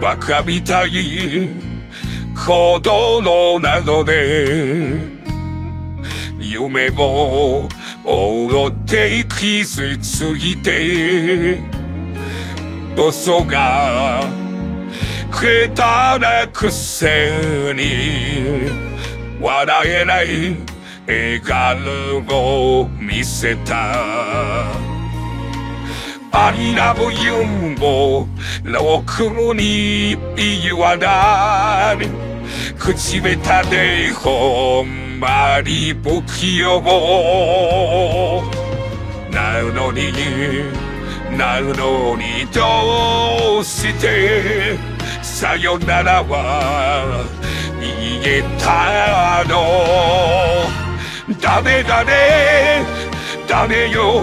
バカみたい。行動などで。夢を追ってきすぎて。嘘が下手なくせに。笑えない笑顔を見せた。I love you もろくに言わない。口下手でほんまに不器用。なのになのにどうしてさよならは言えたの。ダメだね。ダメよ。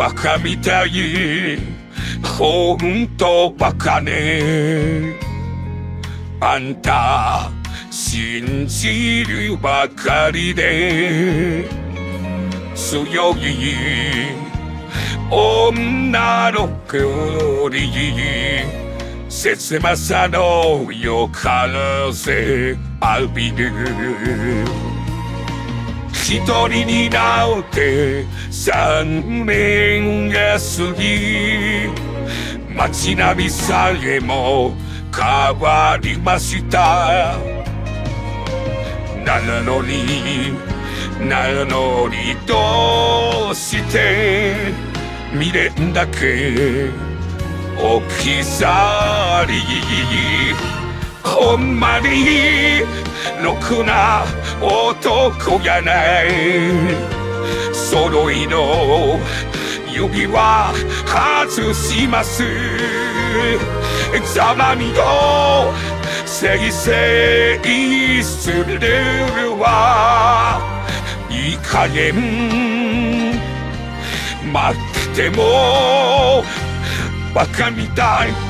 バカみたい。ほんとバカね。あんた信じるばかりで強い女の子より切まさの夜風浴びる一人になって三年が過ぎ街並みさえも変わりました。なのになのにどうして未練だけ置き去りほんまにろくな男やない。揃いの指輪外します。ざまみとせいせいするわいい加減。待ってもバカみたい。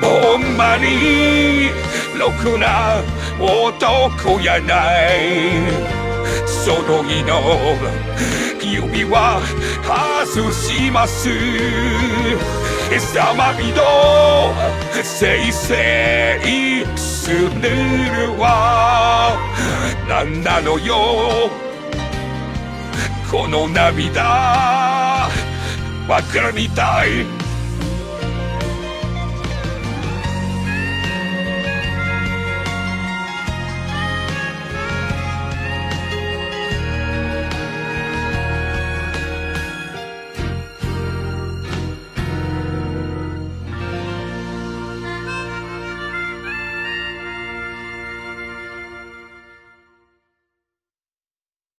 ほんまにろくな男やないその日の指輪外しますさまびのせいせいするわなんなのよこの涙わかりたい